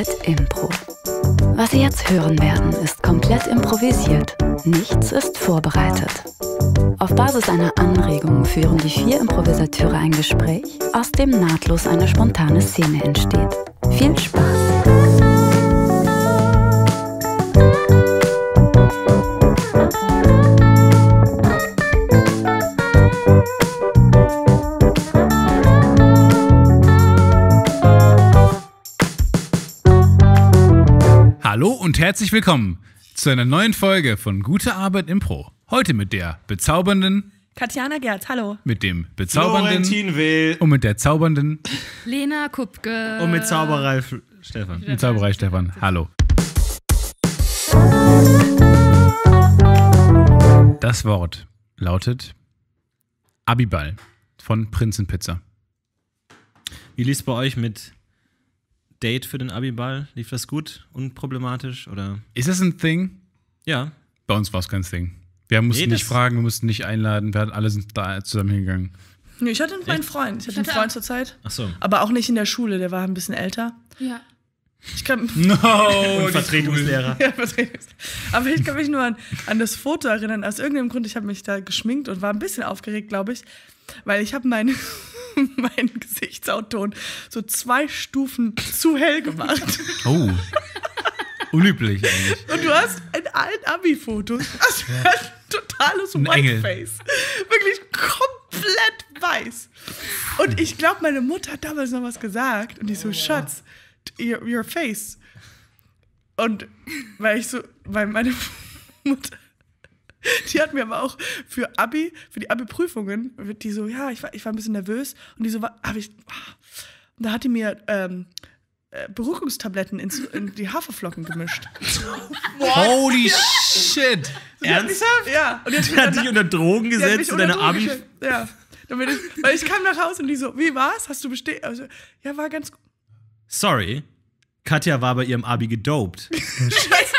Arbeit Impro. Was Sie jetzt hören werden, ist komplett improvisiert. Nichts ist vorbereitet. Auf Basis einer Anregung führen die vier Improvisateure ein Gespräch, aus dem nahtlos eine spontane Szene entsteht. Viel Spaß! Herzlich willkommen zu einer neuen Folge von Gute Arbeit Impro. Heute mit der bezaubernden, Katjana Gerz, hallo. mit dem bezaubernden Florentin Will und mit der zaubernden Lena Kupke. und mit Zauberei F- Stefan. mit Zauberei Stefan. Hallo. Das Wort lautet Abiball von Prinzenpizza. Wie lief's bei euch mit Date für den Abiball? Lief das gut? Unproblematisch? Oder? Ist das ein Thing? Ja. Bei uns war es kein Thing. Wir mussten Nee, nicht fragen, wir mussten nicht einladen, wir hatten alle sind da zusammen hingegangen. Nee, ich hatte meinen Freund. Ich hatte einen hatte Freund zur Zeit. Ach so. Aber auch nicht in der Schule, der war ein bisschen älter. Ja. Ich kann, No, Und Vertretungslehrer. ja, du? Aber ich kann mich nur an, an das Foto erinnern. Aus irgendeinem Grund, ich habe mich da geschminkt und war ein bisschen aufgeregt, glaube ich. Weil ich habe meinen meinen Gesichtshautton so zwei Stufen zu hell gemacht. Oh. Unüblich eigentlich. Und du hast in allen Abi-Fotos hast du ein totales Ein. Whiteface. Wirklich komplett weiß. Und ich glaube, meine Mutter hat damals noch was gesagt. Und ich so, Schatz, your, your face. Und weil ich so, weil meine Mutter, die hat mir aber auch für Abi, für die Abi-Prüfungen, wird die so, ja, ich war, ich war ein bisschen nervös. Und die so, habe ich, und da hat die mir ähm, äh, Beruhigungstabletten ins, in die Haferflocken gemischt. Holy shit. Ernsthaft? Ja. Und jetzt Die hat dich unter Drogen hat gesetzt in deine Drogen Abi. gestellt. Ja. Damit ich, weil ich kam nach Hause und die so, wie war's? Hast du bestätigt? Also, ja, war ganz gut. Sorry. Katja war bei ihrem Abi gedopt.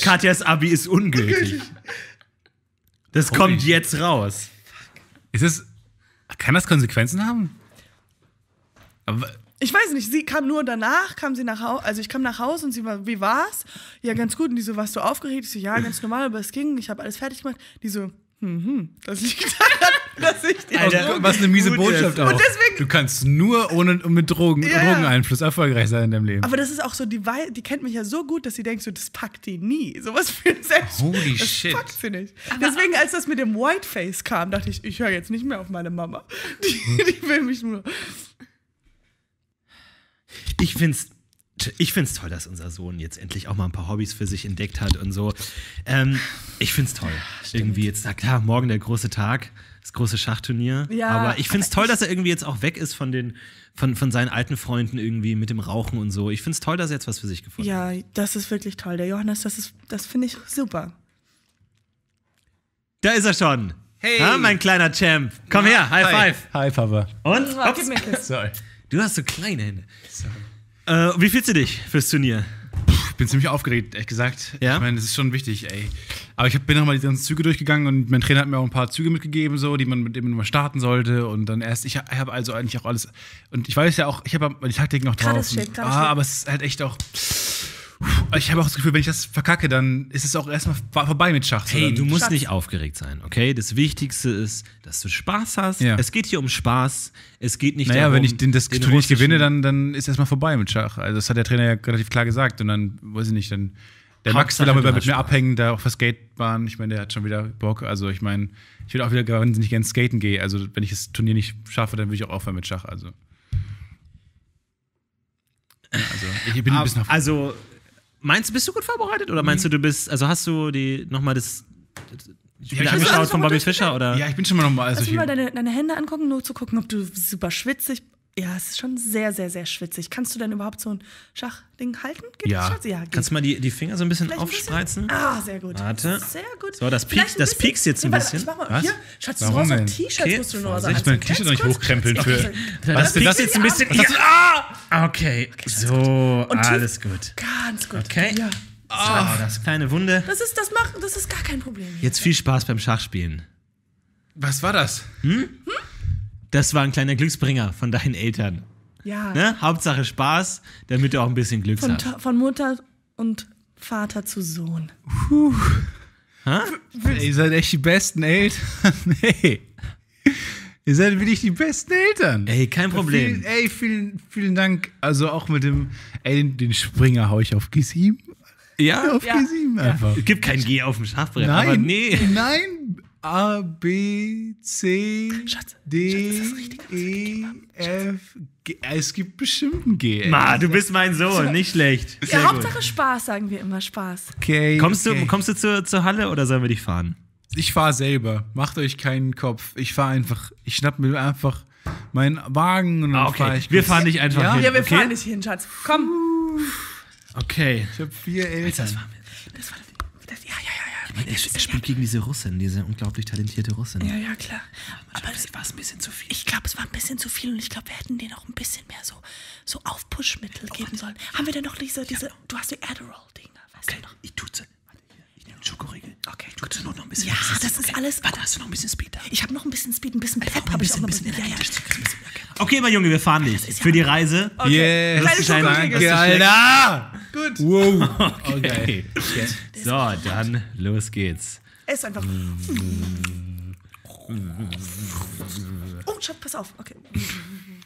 Katjas Abi ist ungültig. Das kommt jetzt raus. Ist es. Kann das Konsequenzen haben? Aber Ich weiß nicht, sie kam nur danach, kam sie nach Hause, also ich kam nach Hause und sie war, wie war's? Ja, ganz gut. Und die so, warst du aufgeregt? Ich so, ja, ganz normal, aber es ging, ich habe alles fertig gemacht. Die so, hm, hm, das liegt daran, dass ich die Alter, was eine miese Botschaft jetzt. auch. Und deswegen- du kannst nur ohne mit Drogen, Ja. Drogeneinfluss erfolgreich sein in deinem Leben. Aber das ist auch so, die, wei- die kennt mich ja so gut, dass sie denkt, so, das packt die nie. Sowas für selbst. Holy das shit. packt sie nicht. Deswegen, als das mit dem Whiteface kam, dachte ich, ich höre jetzt nicht mehr auf meine Mama. Die, die will mich nur. Ich find's, ich find's toll, dass unser Sohn jetzt endlich auch mal ein paar Hobbys für sich entdeckt hat und so. Ähm, ich find's toll. irgendwie jetzt sagt, ja, morgen der große Tag, das große Schachturnier. Ja, aber ich find's aber toll, dass er irgendwie jetzt auch weg ist von den, von, von seinen alten Freunden irgendwie mit dem Rauchen und so. Ich find's toll, dass er jetzt was für sich gefunden hat. Ja, das ist wirklich toll. Der Johannes, das ist, das finde ich super. Da ist er schon. Hey. Ha, mein kleiner Champ. Komm her, High Five. Hi, Papa. Und? Oh, gib mir einen Kiss. Sorry. Du hast so kleine Hände. Äh, wie fühlst du dich fürs Turnier? Ich bin ziemlich aufgeregt, ehrlich gesagt. Ja? Ich meine, das ist schon wichtig, ey. Aber ich bin nochmal die ganzen Züge durchgegangen und mein Trainer hat mir auch ein paar Züge mitgegeben, so, die man mit denen man mal starten sollte. Und dann erst, ich habe also eigentlich auch alles. Und ich weiß ja auch, ich habe die Taktik noch Gerade drauf. steht, und, gerade ah, aber es ist halt echt auch. Ich habe auch das Gefühl, wenn ich das verkacke, dann ist es auch erstmal vor- vorbei mit Schach. Hey, du musst Schatz. nicht aufgeregt sein, okay? Das Wichtigste ist, dass du Spaß hast. Ja. Es geht hier um Spaß. Es geht nicht Naja, darum, wenn ich den, das den Turnier nicht gewinne, dann, dann ist erstmal vorbei mit Schach. Also das hat der Trainer ja relativ klar gesagt. Und dann, weiß ich nicht, dann. Der Max will aber mit mir abhängen, da auf der Skatebahn. Ich meine, der hat schon wieder Bock. Also ich meine, ich will auch wieder wahnsinnig gerne skaten gehen. Also wenn ich das Turnier nicht schaffe, dann will ich auch aufhören mit Schach. Also. Also ich bin ein bisschen auf. Also, meinst du, bist du gut vorbereitet? Oder meinst du, du bist, also hast du die nochmal das Spiel ich- angeschaut von Bobby Fischer? Oder? ja, ich bin schon mal nochmal. Also Lass mich mal deine, deine Hände angucken, nur zu gucken, ob du super schwitzig Ja, es ist schon sehr, sehr, sehr schwitzig. Kannst du denn überhaupt so ein Schachding halten? Geht Ja. das? ja geht. Kannst du mal die, die Finger so ein bisschen Vielleicht ein aufspreizen? bisschen? Ah, sehr gut. Warte. Sehr gut. So, das ein das piekst jetzt ein Nee, warte, bisschen. Ich mach mal Was? hier. Schatz, du Warum brauchst auch denn? T-Shirts, Okay, musst du nur Vorsicht, ich meine T-Shirt noch nicht hochkrempeln für. Das, piekst das jetzt ein bisschen. Ja, ah! Okay, so, Und tief- alles gut. Ganz gut. Okay. Ja. So, das kleine Wunde. Das ist, das macht, das ist gar kein Problem. Jetzt viel Spaß beim Schachspielen. Was war das? Das war ein kleiner Glücksbringer von deinen Eltern. Ja. Ne? Hauptsache Spaß, damit du auch ein bisschen Glück Von, hast. Von Mutter und Vater zu Sohn. Ey, ihr seid echt die besten Eltern. Hey. Ihr seid wirklich die besten Eltern. Ey, kein Problem. Vielen, ey, vielen, vielen Dank. Also auch mit dem, ey, den, den Springer hau ich auf G7. Ja? Auf Ja. G7 einfach. Es gibt kein G auf dem Schachbrett, Nein, aber nee. nein. A, B, C, Schatz, D, Schatz, E, F, G. Es gibt bestimmt ein G. Ma, du bist mein Sohn, nicht schlecht. Ja, Sehr gut. Hauptsache Spaß, sagen wir immer Spaß. Okay, Kommst okay. du, kommst du zur, zur Halle oder sollen wir dich fahren? Ich fahre selber. Macht euch keinen Kopf. Ich fahre einfach. Ich schnapp mir einfach meinen Wagen und dann Ah, okay. fahre ich. Wir fahren dich einfach Ja? hin. Ja, wir okay? fahren nicht hin, Schatz. Komm. Okay. Ich habe vier Eltern. Das war das, ja, ja, ja, ja. Er, er spielt gegen diese Russin, diese unglaublich talentierte Russin. Ja, ja, klar. Aber es war ein bisschen zu viel. Ich glaube, es war ein bisschen zu viel und ich glaube, wir hätten denen auch ein bisschen mehr so, so Aufpushmittel geben sollen. Haben wir denn noch diese, diese, du hast die Adderall-Dinger, weißt du noch? Ich tut's. Schokoriegel. Okay, Ich tut's nur noch ein bisschen. Ja, das ist alles. Warte, hast du noch ein bisschen Speed da? Ich habe noch ein bisschen Speed, ein bisschen Pep habe ich auch noch. Ja, ja. Okay, mein Junge, wir fahren dich. Für die Reise. Yes. Kleine Kleine Schokoriegel. Danke, Alter. Gut. Wow. Okay. So, dann los geht's. Ess einfach. Oh, Schatz, pass auf. Okay.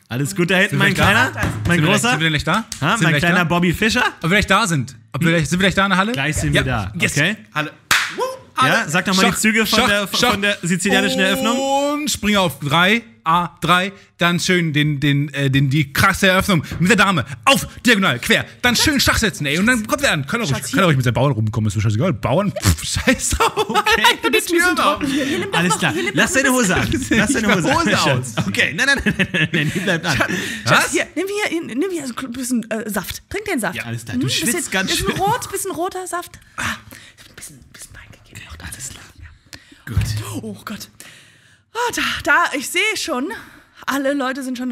Alles gut da hinten, mein Kleiner? da? Mein Sind Großer? Sind wir gleich da? Ha, mein kleiner da? Bobby Fischer? Ob wir gleich da sind? Ob wir gleich, sind wir gleich da in der Halle? Gleich sind wir da, Yes. okay? Halle. Ja, sag doch mal die Züge von, der, von der sizilianischen Eröffnung. Und springe auf 3, A3, dann schön den, den, äh, den, die krasse Eröffnung mit der Dame auf, diagonal, quer, dann schön Schach setzen, ey, und dann kommt er an. Kann auch nicht mit seinen Bauern rumkommen, ist mir scheißegal. Bauern, pff, scheiß drauf. Okay, die Türen auf. Alles klar. Lass deine Hose an. Lass deine Ich Hose, Hose aus. Schatz. Okay, nein, nein, nein, nein, nein, nein, die bleibt an. Schatz, hier, nimm hier, nimm hier so ein bisschen äh, Saft. Trink den Saft. Ja, alles klar. Du schwitzt bisschen, ganz bisschen schön. rot, bisschen roter Saft. Ah, ein bisschen, bisschen Wein gegeben. Alles klar. Gut. Oh Gott. Ah, da, da, ich sehe schon. Alle Leute sind schon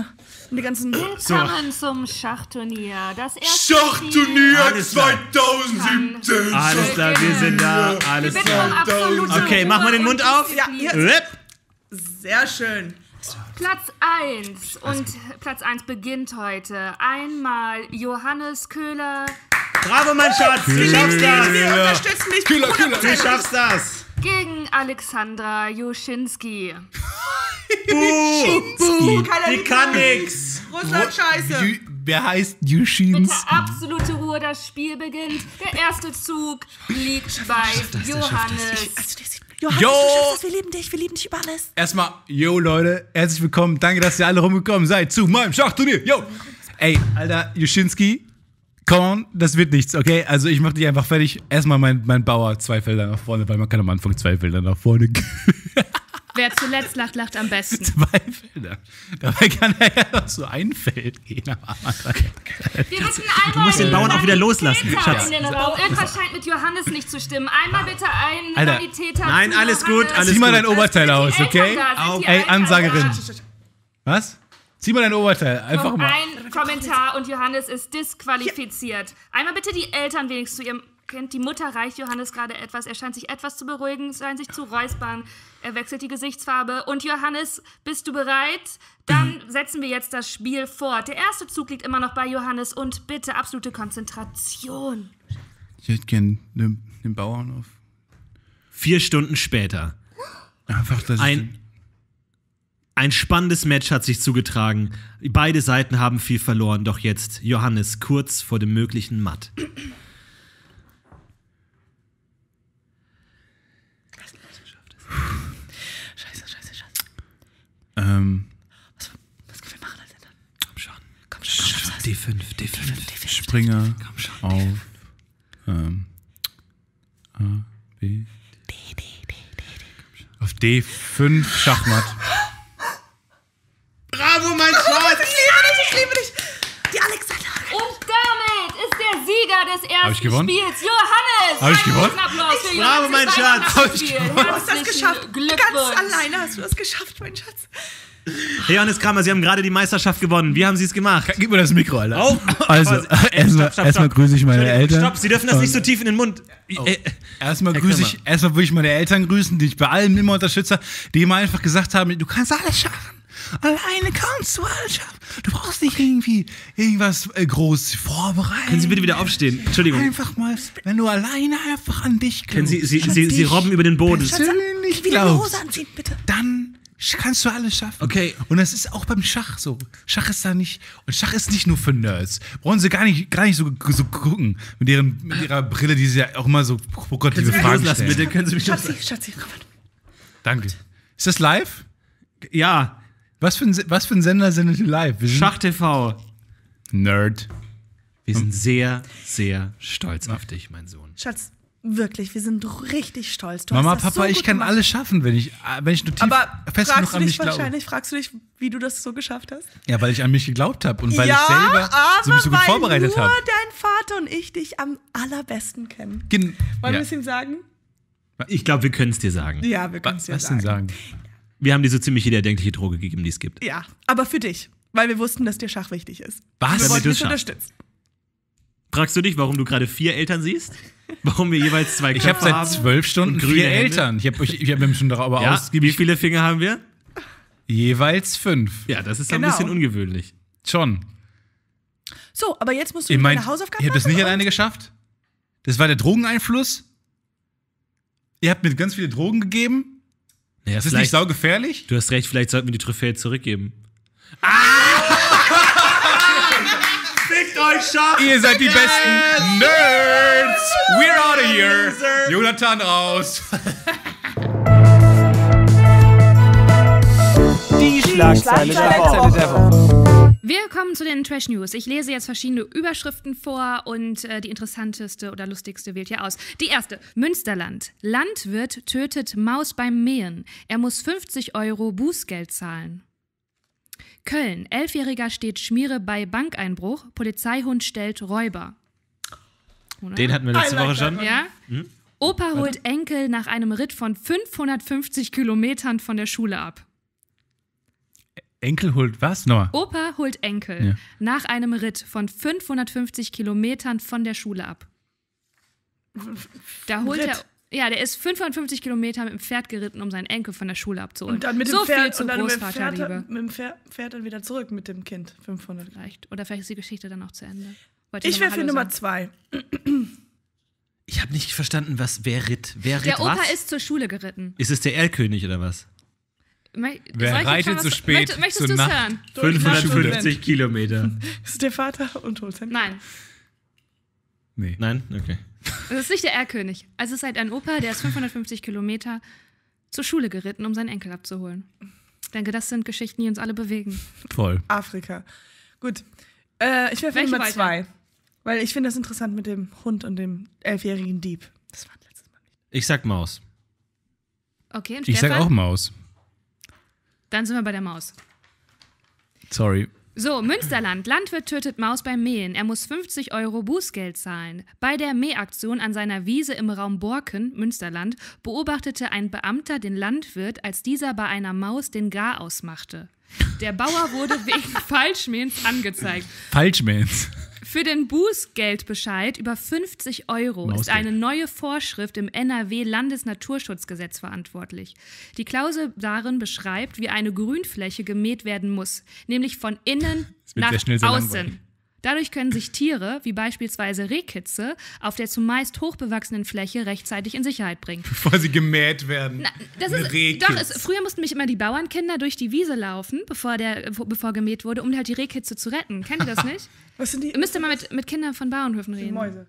in die ganzen. Willkommen zum Schachturnier. Das erste Schachturnier Alles klar. 2017. Alles klar, wir sind da. Alles. Bitte um klar. absolute Okay, mach mal den Mund auf. Ja. Rip. Sehr schön. Platz 1 und Platz 1 beginnt heute. Einmal Johannes Köhler Bravo, mein Schatz. Du schaffst das. Wir unterstützen dich. Kühler, Kühler. Du schaffst das. Gegen Alexandra Juschinski. Keiner Die kann nix. Russland scheiße. Ju- Wer heißt Bitte Yushins? absolute Ruhe, das Spiel beginnt. Der erste Zug liegt bei Johannes. Also, der sieht- Johannes, Jo. du schaffst das. Wir lieben dich. Wir lieben dich über alles. Erstmal, yo Leute, herzlich willkommen. Danke, dass ihr alle rumgekommen seid zu meinem Schachturnier. Yo. Ey, Alter, Juschinski, come on, das wird nichts, okay? Also ich mach dich einfach fertig. Erstmal mein, mein Bauer zwei Felder nach vorne, weil man kann am Anfang zwei Felder nach vorne. Wer zuletzt lacht, lacht am besten. zwei Felder. Dabei kann er ja noch so ein Feld gehen. Aber Wir bitten einmal Du musst den Bauern auch wieder loslassen, Schatz. In den Raum. Irgendwas scheint mit Johannes nicht zu stimmen. Einmal bitte ein Alter. Sanitäter Nein, alles Johannes. gut, alles Zieh mal gut. dein Oberteil aus, Die Eltern okay? Ey, Ansagerin. Was? Zieh mal dein Oberteil. Einfach Noch mal. ein Kommentar und Johannes ist disqualifiziert. Einmal bitte die Eltern wenigstens zu ihrem Kind. Die Mutter reicht Johannes gerade etwas. Er scheint sich etwas zu beruhigen, scheint sich zu räuspern. Er wechselt die Gesichtsfarbe. Und Johannes, bist du bereit? Dann setzen wir jetzt das Spiel fort. Der erste Zug liegt immer noch bei Johannes und bitte absolute Konzentration. Ich hätte gern den, den Bauern auf. Vier Stunden später. Einfach, dass ich Ein, ein spannendes Match hat sich zugetragen. Beide Seiten haben viel verloren, doch jetzt Johannes kurz vor dem möglichen Matt. Scheiße, scheiße, scheiße. ähm, Was können wir machen, Alter? Komm schon. Komm schon, komm schon. D5, D5. Springer auf ähm, A, B. Auf D5 Schachmatt. Bravo, mein Schatz! Ich liebe dich, ich liebe dich. Die Alexander. Und damit ist der Sieger des ersten ich gewonnen? Spiels Johannes. Hab ich gewonnen? für Bravo, mein Schatz. Hab ich gewonnen? Du hast das geschafft. Glückwunsch. Ganz alleine hast du das geschafft, mein Schatz. Hey, Johannes Kramer, Sie haben gerade die Meisterschaft gewonnen. Wie haben Sie es gemacht? Gib mir das Mikro, Alter. Oh, Also, erstmal stopp. grüße ich meine Eltern. Stopp, Sie dürfen das nicht so tief in den Mund. Äh, Erstmal grüße ich, erstmal würde ich meine Eltern grüßen, die ich bei allem immer unterstütze, die immer einfach gesagt haben, du kannst alles schaffen. Alleine kannst du alles schaffen. Du brauchst nicht irgendwie irgendwas äh, groß vorbereiten. Können Sie bitte wieder aufstehen? Entschuldigung. Einfach mal, wenn du alleine einfach an dich Können glaubst. Sie, Sie, Sie, Sie dich robben über den Boden. persönlich Wieder Hose anziehen, bitte. dann kannst du alles schaffen. Okay. Und das ist auch beim Schach so. Schach ist da nicht, und Schach ist nicht nur für Nerds. Brauchen sie gar nicht, gar nicht so, so gucken. Mit, ihren, mit ihrer Brille, die sie ja auch immer so provokative Können Sie Fragen loslassen, stellen. bitte? Können Sie mich Schatzi? Schatzi, komm. Danke. Ist das live? Ja, Was für ein, was für ein Sender sendet ihr live? Wir sind Schach TV. Nerd. Wir sind sehr, sehr stolz auf dich, mein Sohn. Schatz, wirklich, wir sind richtig stolz. Du Mama, Papa, so ich kann gemacht. alles schaffen, wenn ich, äh, wenn ich nur tief Aber fest fragst genug du an mich dich glaube. wahrscheinlich, fragst du dich, wie du das so geschafft hast? Ja, weil ich an mich geglaubt habe und weil ja, ich selber aber so mich so gut weil vorbereitet nur habe. dein Vater und ich dich am allerbesten kennen. Gen- Wollen ja. wir es ihm sagen? Ich glaube, wir können es dir sagen. Ja, wir können Was, es ja was sagen. denn sagen? Wir haben dir so ziemlich jede erdenkliche Droge gegeben, die es gibt. Ja, aber für dich. Weil wir wussten, dass dir Schach wichtig ist. Was? Wir wollten du dich es unterstützen. Fragst du dich, warum du gerade vier Eltern siehst? Warum wir jeweils zwei Ich habe Köpfe seit haben? zwölf Stunden vier Hände? Eltern. Ich habe ich hab mich schon darüber Ja, wie viele Finger haben wir? Jeweils fünf. Ja, das ist Genau. ein bisschen ungewöhnlich. Schon. So, aber jetzt musst du Ihr meint, deine Hausaufgaben ihr habt das nicht alleine geschafft? Das war der Drogeneinfluss? Ihr habt mir ganz viele Drogen gegeben? Naja, Das ist nicht vielleicht, saugefährlich? du hast recht, vielleicht sollten wir die Trophäe zurückgeben. Fickt euch Schach! Ihr seid die besten Nerds! We're out of here! Jonathan raus! Die Schlagzeile der Woche. Wir kommen zu den Trash News. Ich lese jetzt verschiedene Überschriften vor und äh, die interessanteste oder lustigste wählt ihr aus. Die erste: Münsterland. Landwirt tötet Maus beim Mähen. Er muss 50 Euro Bußgeld zahlen. Köln. Elfjähriger steht Schmiere bei Bankeinbruch. Polizeihund stellt Räuber. Oder? Den hatten wir letzte like Woche schon. ja? Opa holt Enkel nach einem Ritt von 550 Kilometern von der Schule ab. Enkel holt was? Nochmal. Opa holt Enkel Ja. nach einem Ritt von 550 Kilometern von der Schule ab. Da holt Ritt? er. Ja, der ist 550 Kilometer mit dem Pferd geritten, um seinen Enkel von der Schule abzuholen. Und dann mit dem so viel Pferd zu und dann mit dem Pferd, Großvaterliebe. mit dem Pferd, Pferd dann wieder zurück mit dem Kind. 500. Vielleicht. Oder vielleicht ist die Geschichte dann noch zu Ende. Wollte Ich wäre für Hallo Nummer sagen. zwei. Ich habe nicht verstanden, was wer ritt. Wer ritt Der Opa was? ist zur Schule geritten. ist es der Erlkönig oder was? Wer reitet so spät Möcht, möchtest zur du es Nacht? hören? 550 Kilometer. Das ist der Vater und Holzhändler. Nein, Nee. Nein? Okay. es ist nicht der Erlkönig. Also es ist halt ein Opa, der ist 550 Kilometer zur Schule geritten, um seinen Enkel abzuholen. Ich denke, das sind Geschichten, die uns alle bewegen. Voll. Afrika. Gut. Äh, ich Welche Nummer weiter? zwei. Weil ich finde das interessant mit dem Hund und dem elfjährigen Dieb. Das war letztes Mal nicht. Ich sag Maus. Okay, und Ich sag auch Maus. Dann sind wir bei der Maus. Sorry. So, Münsterland. Landwirt tötet Maus beim Mähen. Er muss 50 Euro Bußgeld zahlen. Bei der Mähaktion an seiner Wiese im Raum Borken, Münsterland, beobachtete ein Beamter den Landwirt, als dieser bei einer Maus den Gar ausmachte. Der Bauer wurde wegen Falschmähens angezeigt. Falschmans. Für den Bußgeldbescheid über 50 Euro ist Mausgeld. eine neue Vorschrift im NRW-Landesnaturschutzgesetz verantwortlich. Die Klausel darin beschreibt, wie eine Grünfläche gemäht werden muss, nämlich von innen nach sehr schnell sehr außen. langweilig. Dadurch können sich Tiere, wie beispielsweise Rehkitze, auf der zumeist hochbewachsenen Fläche rechtzeitig in Sicherheit bringen. Bevor sie gemäht werden. Das Eine ist, Rehkitz. doch, es, früher mussten mich immer die Bauernkinder durch die Wiese laufen, bevor, der, bevor gemäht wurde, um halt die Rehkitze zu retten. Kennt ihr das nicht? Was sind die? Ihr müsst ihr mal mit, mit Kindern von Bauernhöfen reden. Mäuse.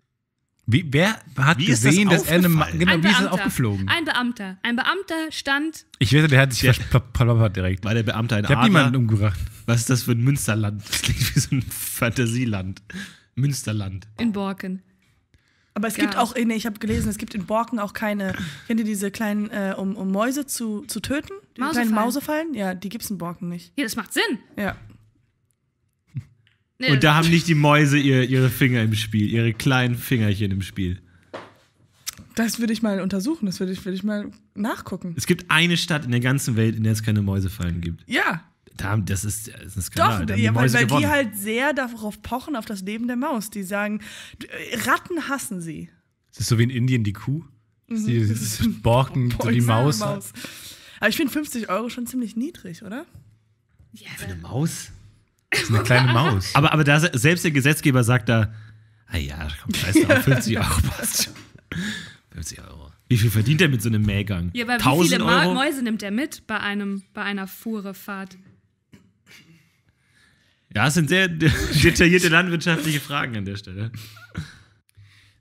Wie, wer hat Wie das gesehen, dass er eine Ma? Genau, Ein wie ist das Beamter. aufgeflogen? Ein Beamter. Ein Beamter stand. Ich wette, der hat sich verplappert direkt. War der Beamte ein Ich habe niemanden umgebracht. Was ist das für ein Münsterland? Das klingt wie so ein Fantasieland. Münsterland. in Borken. Aber es gibt Ja. auch, nee, ich habe gelesen, es gibt in Borken auch keine, kennt ihr diese kleinen, äh, um, um Mäuse zu, zu töten? Die Mausefallen. kleinen Mausefallen? Ja, die gibt's in Borken nicht. Ja, das macht Sinn. Ja. Nee, Und da haben nicht die Mäuse ihr, ihre Finger im Spiel, ihre kleinen Fingerchen im Spiel. Das würde ich mal untersuchen, das würde ich, würde ich mal nachgucken. Es gibt eine Stadt in der ganzen Welt, in der es keine Mäusefallen gibt. Ja, Da haben, das ist, das ist ein doch, Skandal. Da haben die ja, weil, weil die halt sehr darauf pochen, auf das Leben der Maus. Die sagen, Ratten hassen sie. Das ist so wie in Indien die Kuh. Mhm. Die, das ist Borken, so die Poison Maus. Aber ich finde 50 Euro schon ziemlich niedrig, oder? Für eine Maus? Das ist eine kleine Maus. Aber, aber da, selbst der Gesetzgeber sagt da, ah ja, komm, scheiß drauf, 50 Euro passt schon. 50 Euro. Wie viel verdient er mit so einem Mähgang? Ja, aber wie 1000 viele Ma Euro? Mäuse nimmt er mit bei, einem, bei einer Fuhrefahrt? Ja, es sind sehr de- detaillierte landwirtschaftliche Fragen an der Stelle.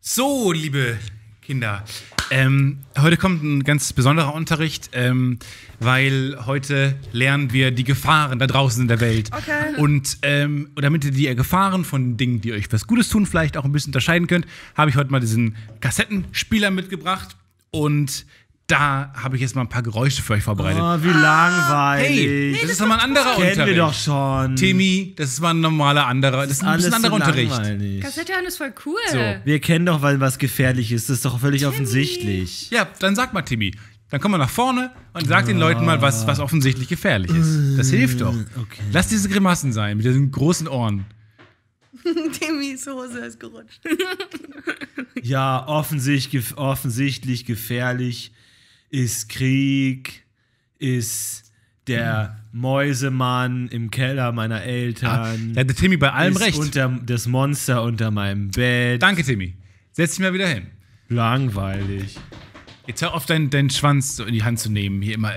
So, liebe Kinder, ähm, heute kommt ein ganz besonderer Unterricht, ähm, weil heute lernen wir die Gefahren da draußen in der Welt. Okay. Und ähm, und damit ihr die Gefahren von Dingen, die euch was Gutes tun, vielleicht auch ein bisschen unterscheiden könnt, habe ich heute mal diesen Kassettenspieler mitgebracht. Und da habe ich jetzt mal ein paar Geräusche für euch vorbereitet. Oh, wie langweilig. hey, das ist nochmal ein anderer Kennen Unterricht. wir doch schon. Timmy, das war ein normaler anderer, das ist ein bisschen anderer so Unterricht. langweilig. Kassette hören ist voll cool. So. Wir kennen doch, weil was gefährlich ist. Das ist doch völlig offensichtlich. Ja, dann sag mal, Timmy. Dann komm mal nach vorne und sag den Leuten mal, was, was offensichtlich gefährlich ist. Das hilft doch. Lass diese Grimassen sein, mit diesen großen Ohren. Timmys Hose ist gerutscht. Ja, offensichtlich, offensichtlich gefährlich ist Krieg, ist der Mäusemann im Keller meiner Eltern. Da hatte Timmy bei allem ist recht. Unter, das Monster unter meinem Bett. Danke, Timmy. Setz dich mal wieder hin. Langweilig. Jetzt hör auf, deinen, deinen Schwanz so in die Hand zu nehmen. Hier immer.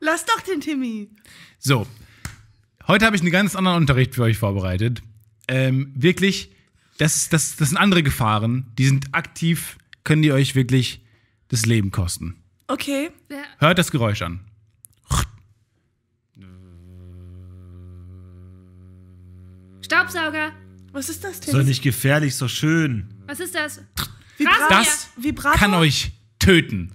Lass doch den Timmy. So. Heute habe ich einen ganz anderen Unterricht für euch vorbereitet. Ähm, wirklich, das, das, das sind andere Gefahren. Die sind aktiv, können die euch wirklich das Leben kosten. Okay. Ja. Hört das Geräusch an. Staubsauger. Was ist das, Ist doch Timmy? nicht gefährlich, doch schön. Was ist das? Vibra Das Vibrator? kann euch töten.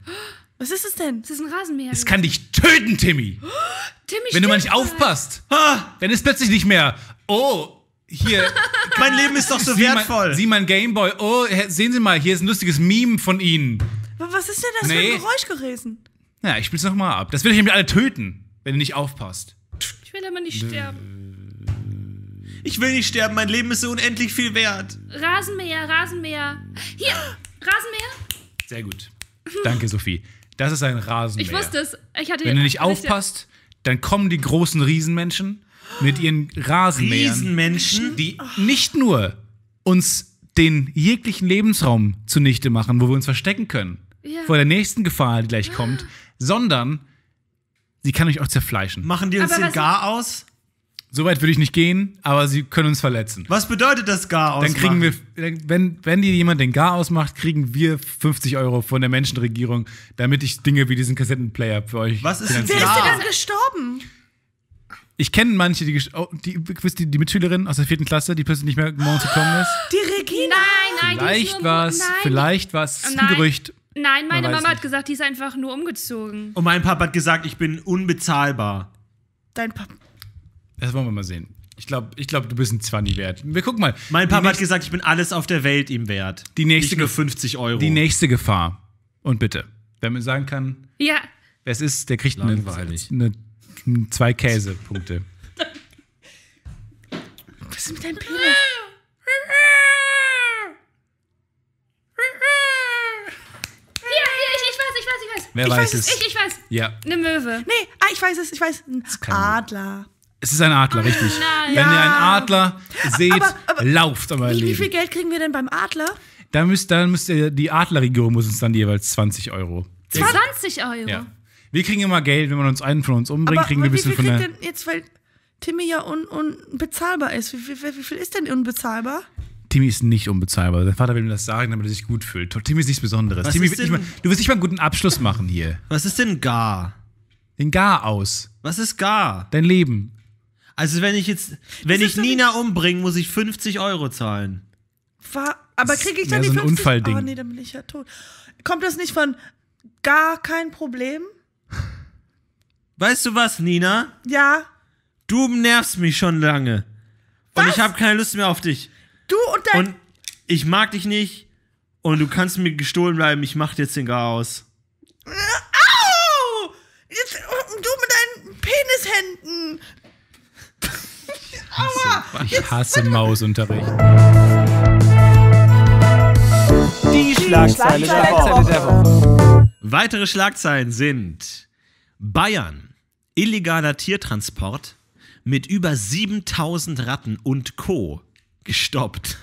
Was ist es denn? Das ist ein Rasenmäher. Es kann dich töten, Timmy. Timmy Wenn du mal nicht aufpasst. Ha, Dann ist plötzlich nicht mehr, oh, hier, mein Leben ist doch so sieh wertvoll. Mal, sieh mal ein Gameboy. Oh, he- sehen Sie mal, hier ist ein lustiges Meme von Ihnen. Aber Was ist denn das für Nee. ein Geräusch gewesen? Ja, ich spiel's nochmal ab. Das will ich nämlich alle töten, wenn ihr nicht aufpasst. Ich will aber nicht sterben. ich will nicht sterben, mein Leben ist so unendlich viel wert. Rasenmäher, Rasenmäher. Hier, Rasenmäher. Sehr gut. Danke, Sophie. Das ist ein Rasenmäher. Ich wusste es. Ich hatte Wenn du nicht ich- aufpasst, dann kommen die großen Riesenmenschen mit ihren Rasenmähern. Riesenmenschen. die nicht nur uns den jeglichen Lebensraum zunichte machen, wo wir uns verstecken können, Ja. vor der nächsten Gefahr, die gleich kommt, sondern sie kann euch auch zerfleischen. Machen die uns Aber den was- Gar aus? Soweit würde ich nicht gehen, aber sie können uns verletzen. Was bedeutet das Gar aus? Dann kriegen wir, wenn, wenn dir jemand den Gar ausmacht, kriegen wir 50 Euro von der Menschenregierung, damit ich Dinge wie diesen Kassettenplayer für euch Was ist ein Wer ist denn dann gestorben? Ich kenne manche, die, oh, die, ihr, die Mitschülerin aus der vierten Klasse, die plötzlich nicht mehr morgens gekommen ist. Die Regina. Nein, nein, die ist Vielleicht was, nein, vielleicht was, ist ein Nein. Gerücht. Nein, meine Mama hat nicht. gesagt, die ist einfach nur umgezogen. Und mein Papa hat gesagt, ich bin unbezahlbar. Dein Papa. Das wollen wir mal sehen. Ich glaube, ich glaub, du bist ein 20 wert. Wir gucken mal. Mein Die Papa hat gesagt, ich bin alles auf der Welt ihm wert. Die nächste Nicht nur Ge- 50 Euro. Die nächste Gefahr. Und bitte, wer mir sagen kann, Ja, wer es ist, der kriegt eine, Langweilig. eine, zwei Käsepunkte. Was ist mit deinem Penis? hier, hier, ich, ich weiß, ich weiß, ich weiß. Wer Ich weiß weiß es? Ich, ich weiß. Ja, Eine Möwe. Nee, ah, ich weiß es, ich weiß. Ein Adler. es ist ein Adler, richtig. nein. Wenn ihr einen. Adler seht, Aber- aber- lauft euer Wie, wie viel. Geld kriegen wir denn beim Adler? Da müsst, da müsst ihr, die Adlerregierung muss uns dann jeweils 20 Euro. 20 Euro. Ja. Wir kriegen immer Geld, wenn man uns einen von uns umbringt, kriegen wir ein wie bisschen viel von der. denn jetzt, weil Timmy ja un, unbezahlbar ist? Wie, wie, wie viel ist denn unbezahlbar? Timmy ist nicht unbezahlbar. Sein Vater will mir das sagen, damit er sich gut fühlt. Timmy ist nichts Besonderes. Was Timmy ist wird nicht mal, denn- du wirst nicht mal einen guten Abschluss machen hier. Was ist denn Gar? Den Gar aus. Was ist Gar? Dein Leben. Also wenn ich jetzt, wenn ich Nina umbringe, muss ich 50 Euro zahlen. War, aber kriege ich dann die so ein 50? Unfallding. Oh nee, dann bin ich ja tot. Kommt das nicht von gar kein Problem? Weißt du was, Nina? Ja. Du nervst mich schon lange. Und Was? ich habe keine Lust mehr auf dich. Du und dein. Und ich mag dich nicht. Und du kannst mir gestohlen bleiben. Ich mach jetzt den Gar aus. Au! Jetzt, du mit deinen Penishänden. Aua! Ich hasse Mausunterricht. Die Schlagzeile der Woche. Weitere Schlagzeilen sind: Bayern illegaler Tiertransport mit über 7000 Ratten und Co. gestoppt.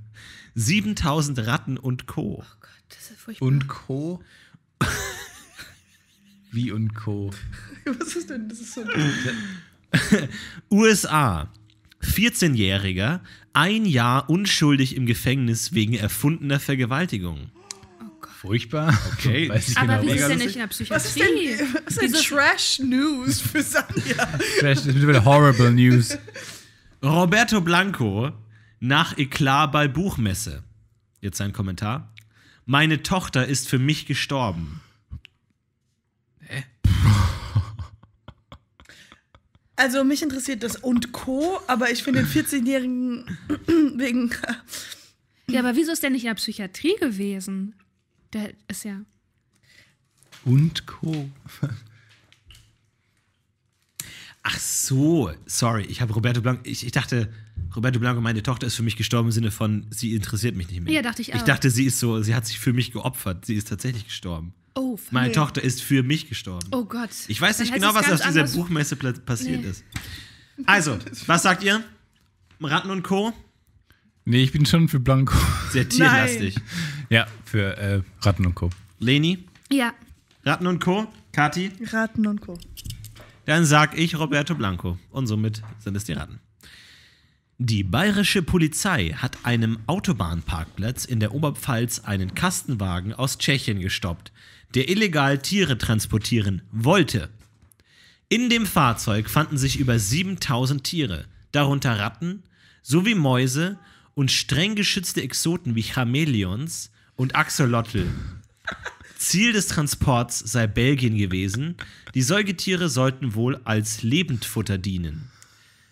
7000 Ratten und Co. Das ist furchtbar. Und Co. Wie und Co. Was ist denn? Das ist so. USA. 14-Jähriger, ein Jahr unschuldig im Gefängnis wegen erfundener Vergewaltigung. Furchtbar. Okay. Weiß ich Aber genau. wie ist denn nicht in der Was ist Psychiatrie? denn, was ist denn Trash News für Sanja? Trash, Das ist wieder horrible News. Roberto Blanco nach Eklat bei Buchmesse. Jetzt sein Kommentar. Meine Tochter ist für mich gestorben. Also mich interessiert das und Co., aber ich finde den 14-Jährigen wegen. Ja, aber wieso ist der nicht in der Psychiatrie gewesen? Der ist ja. Und Co. Ach so, sorry, ich habe Roberto Blanco, ich, ich dachte, Roberto Blanco, meine Tochter ist für mich gestorben im Sinne von, sie interessiert mich nicht mehr. Ja, dachte ich Ich auch. dachte, sie ist so, sie hat sich für mich geopfert, sie ist tatsächlich gestorben. Oh, fuck. Meine Tochter ist für mich gestorben. Oh Gott. Ich weiß Dann nicht genau, was aus dieser. Buchmesse passiert Nee. ist. Also, was sagt ihr? Ratten und Co. Nee, ich bin schon für Blanco. Sehr tierlastig. Ja, für äh, Ratten und Co. Leni, Ja. Ratten und Co. Kati, Raten und Co. dann sag ich Roberto Blanco. Und somit sind es die Ratten. Die bayerische Polizei hat einem Autobahnparkplatz in der Oberpfalz einen Kastenwagen aus Tschechien gestoppt, der illegal Tiere transportieren wollte. In dem Fahrzeug fanden sich über 7000 Tiere, darunter Ratten sowie Mäuse und streng geschützte Exoten wie Chamäleons und Axolotl. Ziel des Transports sei Belgien gewesen. Die Säugetiere sollten wohl als Lebendfutter dienen.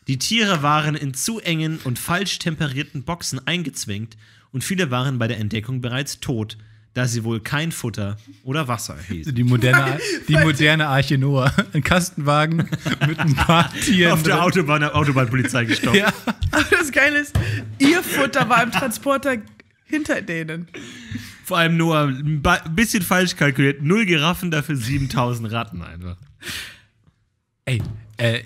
Die Tiere waren in zu engen und falsch temperierten Boxen eingezwängt und viele waren bei der Entdeckung bereits tot, da sie wohl kein Futter oder Wasser erhielten. Die moderne, die moderne Arche Noah. Ein Kastenwagen mit ein paar Tieren. Auf der drin. Autobahn, Autobahnpolizei gestoppt. Ja. Aber das Geile ist, ihr Futter war im Transporter hinter denen. Vor allem nur ein bisschen falsch kalkuliert. Null Giraffen, dafür 7000 Ratten einfach. Ey, äh,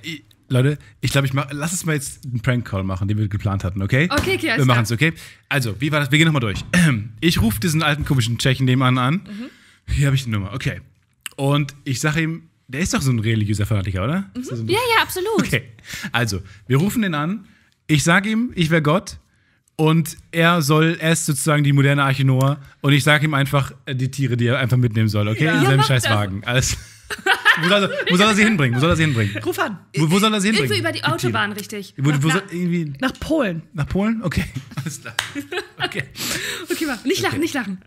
Leute, ich glaube, ich mach, lass uns mal jetzt einen Prank-Call machen, den wir geplant hatten, okay? Okay, okay, alles Wir machen es, okay? Also, wie war das? Wir gehen nochmal durch. Ich rufe diesen alten komischen Tschechen nebenan an. Mhm. Hier habe ich die Nummer, okay. Und ich sage ihm, der ist doch so ein religiöser Fanatiker, oder? Der so ein- Ja, ja, absolut. Okay, also, wir rufen den an. Ich sage ihm, ich wäre Gott. Und er soll, er ist sozusagen die moderne Arche Noah. Und ich sage ihm einfach äh, die Tiere, die er einfach mitnehmen soll, okay? In Ja, seinem mach scheiß. Wagen. Alles. Wo, soll er, wo soll er sie hinbringen? Wo soll er sie hinbringen? Ruf an. Wo, wo soll er sie hinbringen? Irgendwo über die Autobahn, richtig. Wo, wo Na, soll, irgendwie Nach Polen. nach Polen? Okay, alles klar. Okay, Okay, mach. Nicht lachen, nicht lachen.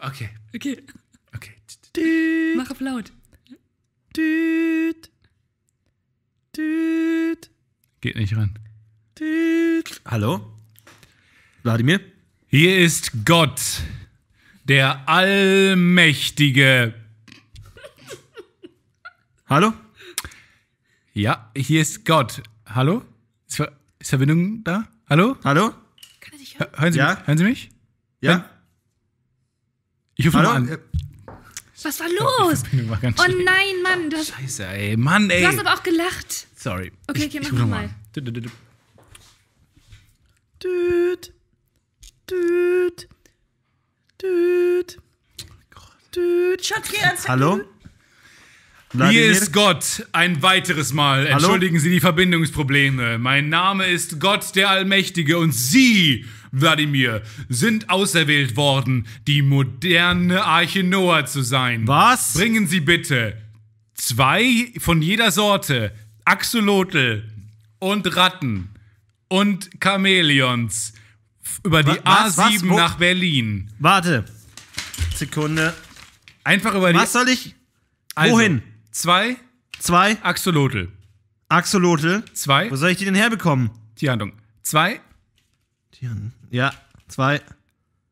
okay, Okay. okay. Düt, Mach auf laut. düt, düt, Geht nicht ran. düt. Hallo? Wladimir? Hier ist Gott, der Allmächtige. Hallo? Ja, hier ist Gott. Hallo? Ist, Ver ist Verbindung da? Hallo? Hallo? Kann er dich Hör- hören? Hören Sie, Ja? mich? Hören Sie mich? Ja? Ich rufe mal Hallo? an. Was war los? Oh schlecht. nein, Mann. Du hast, Scheiße, ey. Mann, ey. du hast aber auch gelacht. Sorry. Okay, Ich- okay, ich mach ruf noch an. mal. Du, du, du, du. Düt, düt, düt, düt. Schatz, geh ans Hallo? Hier Wladimir? ist Gott ein weiteres Mal. Entschuldigen Sie die Verbindungsprobleme. Mein Name ist Gott der Allmächtige und Sie, Wladimir, sind auserwählt worden, die moderne Arche Noah zu sein. Was? Bringen Sie bitte zwei von jeder Sorte, Axolotl und Ratten und Chamäleons über die Wa- was? A7 Was? Nach Berlin. Warte. Sekunde. Einfach über die. Was soll ich? Also, Wohin? Zwei Zwei Axolotl. Axolotl. Zwei. Wo soll ich die denn herbekommen? Tierhandlung. Zwei Ja, zwei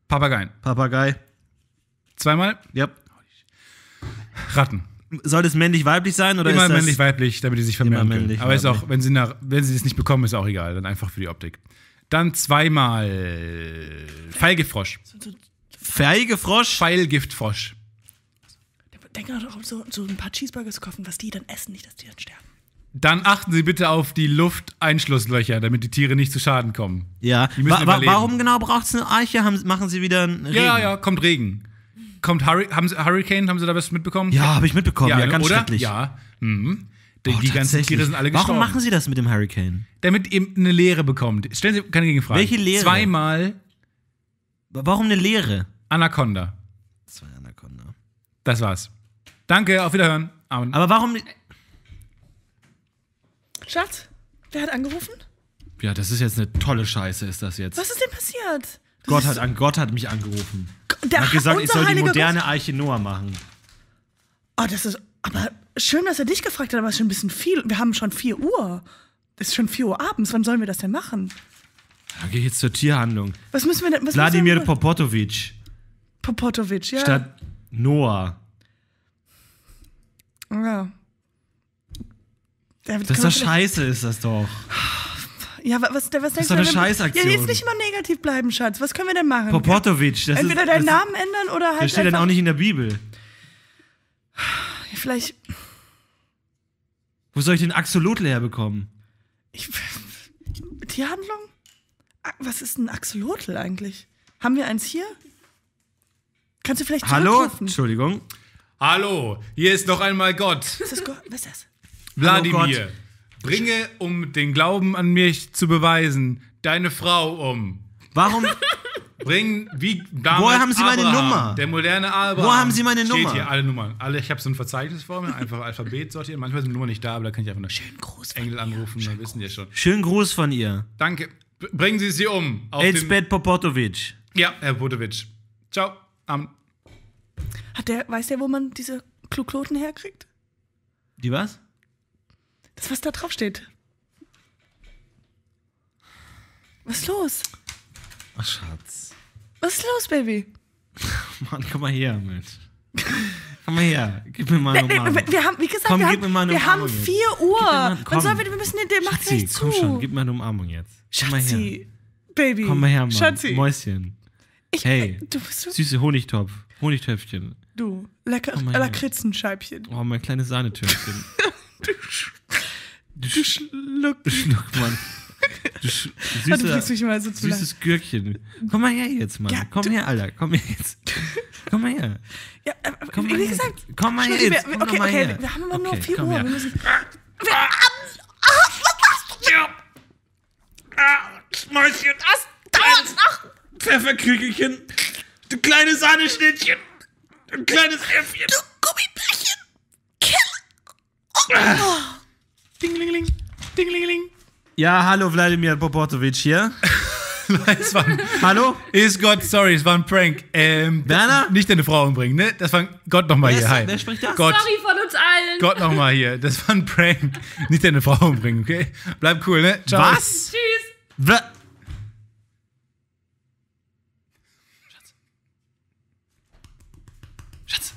Papageien. Papagei. Zweimal Ja. Ratten. Soll das männlich-weiblich sein oder Immer männlich-weiblich, damit die sich vermehren Immer können. männlich, Aber ist auch, wenn sie, nach, wenn sie das nicht bekommen, ist auch egal. Dann einfach für die Optik. Dann zweimal Pfeilgiftfrosch. Feige Frosch? Denke doch, so, so ein paar Cheeseburger zu kaufen, was die dann essen, nicht, dass die dann sterben. Dann achten Sie bitte auf die Lufteinschlusslöcher, damit die Tiere nicht zu Schaden kommen. Ja. Wa wa warum genau braucht es eine Eiche? Haben, machen sie wieder einen Regen? Ja, ja, kommt Regen. Kommt Hurri haben Sie, Hurricane, haben Sie da was mitbekommen? Ja, habe ich mitbekommen. Ja, ne, ganz oder? schrecklich. Ja. Mhm. Die, Oh, die ganzen. Tiere sind alle gestorben. Warum machen sie das mit dem Hurricane? Damit eben eine Lehre bekommt. Stellen Sie keine Gegenfrage. Welche Lehre? Zweimal Wa- Warum eine Leere? Anaconda. Zwei Anaconda. Das war's. Danke, auf Wiederhören. Amen. Aber warum. Schatz, wer hat angerufen? Ja, das ist jetzt eine tolle Scheiße, ist das jetzt. Was ist denn passiert? Das Gott hat, an, Gott hat mich angerufen. der hat gesagt, ich soll die moderne Eiche Noah machen. Oh, das ist. Aber schön, dass er dich gefragt hat, aber es ist schon ein bisschen viel. Wir haben schon 4 Uhr. Es ist schon 4 Uhr abends. Wann sollen wir das denn machen? Da gehe ich jetzt zur Tierhandlung. Was müssen wir denn. Wladimir Popotovic Popotovic, ja. statt Noah. Ja. Das ist doch scheiße, ist das doch. Ja, wa- was, was denkst ist doch eine Scheißaktion. Ja, jetzt nicht immer negativ bleiben, Schatz. Was können wir denn machen? Popotovic, das Entweder ist. deinen das, Namen ändern oder halt. Das steht dann auch nicht in der Bibel. Vielleicht. Wo soll ich den Axolotl herbekommen? Ich, Tierhandlung? Ah, Was ist ein Axolotl eigentlich? Haben wir eins hier? Kannst du vielleicht Hallo? Entschuldigung. Hallo, hier ist noch einmal Gott. Ist das Go- Was ist das? Wladimir, Gott. bringe, um den Glauben an mich zu beweisen, deine Frau um. Warum? Bring, wie damals Woher haben Sie meine Abraham, Nummer? Der moderne Abraham. Wo haben Sie meine Steht Nummer? hier alle Nummern. Alle, ich habe so ein Verzeichnis vor mir, einfach Alphabet sortieren. Manchmal sind Nummern nicht da, aber da kann ich einfach einen Gruß. Engel anrufen, dann wissen die ja schon. Schönen Gruß von ihr. Danke. B bringen Sie sie um. Elsbeth Popotovic. ja, Herr Potovic. Ciao. Am Hat der, weiß der, wo man diese Klukloten herkriegt? Die was? Das, was da drauf steht. Was ist los? Ach, Schatz. Was ist los, Baby? Mann, komm mal her, Mensch. Komm mal her. Gib mir mal eine Umarmung. wir haben, wie gesagt, Komm, wir, haben, eine wir haben Umarmung jetzt. 4 Uhr. mal- Wann komm. sollen wir, wir müssen, der macht gleich zu. komm schon, gib mir eine Umarmung jetzt. Komm mal her. Schatzi, Baby. Komm mal her, Mann. Schatzi. Mäuschen. Ich, Hey. Du bist du, Süße Honigtopf. Honigtöpfchen. du lecker mal her. Lakritzenscheibchen. Oh, mein kleines Sahnetörchen. Du Schluck. Schluck, Mann. Du, sch Du bringst süßer, mich immer so zu lang. süßes Gürkchen. Komm mal her jetzt, Mann. Ja, komm du- her, Alter. Komm her jetzt. Komm mal her. Ja, äh, Komm wie mal her. gesagt, Komm mal her jetzt. wir- Komm okay, mal okay, her. wir- wir haben aber nur Okay, 4 komm Uhr. her. Wir müssen, Mäuschen, das kleines Pfefferkügelchen, du kleines Sahneschnittchen, du kleines Äffchen. Du Gummibärchen. Dinglingeling. Dinglingeling. Ja, hallo Wladimir Popotovic hier. Es war ein, Hallo? ist Gott, sorry, es war ein Prank. Ähm, Werner? Nicht deine Frau umbringen, ne? Das war Gott nochmal hier. Hi. wer spricht da? Gott, Sorry von uns allen. Gott nochmal hier. Das war ein Prank. Nicht deine Frau umbringen, okay? Bleib cool, ne? Ciao. Was? Tschüss. Wa Schatz.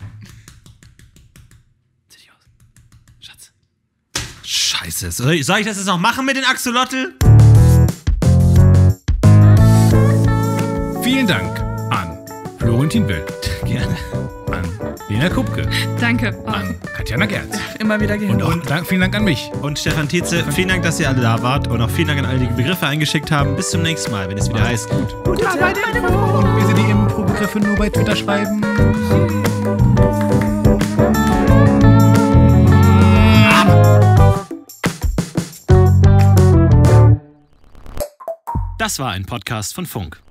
Zieh dich aus. Schatz. Soll ich, soll ich das jetzt noch machen mit den Axolotl? Vielen Dank an Florentin Will, Gerne. an Lena Kupke, Danke. Oh. an Katjana Gerz. immer wieder gehen. Und auch Dank, vielen Dank an mich. Und Stefan Tietze, vielen Dank, dass ihr alle da wart. Und auch vielen Dank an alle, die Begriffe eingeschickt haben. Bis zum nächsten Mal, wenn es wieder heißt. Gute Arbeit, meine Und wie Sie die Impro-Begriffe nur bei Twitter schreiben. Das war ein Podcast von Funk.